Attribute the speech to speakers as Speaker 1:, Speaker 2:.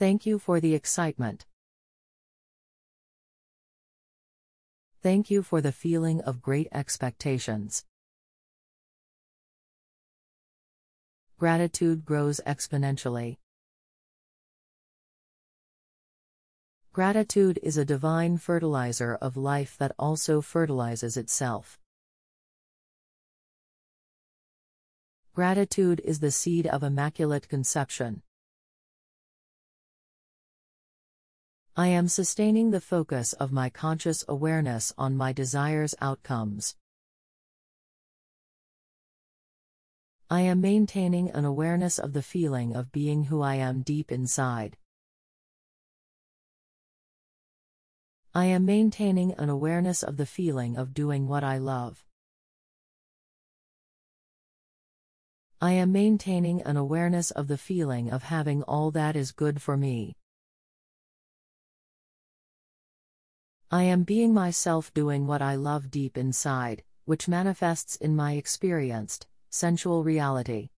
Speaker 1: Thank you for the excitement. Thank you for the feeling of great expectations. Gratitude grows exponentially. Gratitude is a divine fertilizer of life that also fertilizes itself. Gratitude is the seed of immaculate conception. I am sustaining the focus of my conscious awareness on my desires' outcomes. I am maintaining an awareness of the feeling of being who I am deep inside. I am maintaining an awareness of the feeling of doing what I love. I am maintaining an awareness of the feeling of having all that is good for me. I am being myself doing what I love deep inside, which manifests in my experienced, sensual reality.